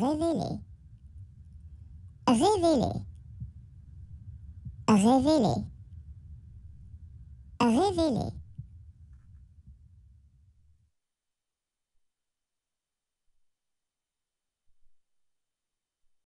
révéler, révéler, révéler, révéler.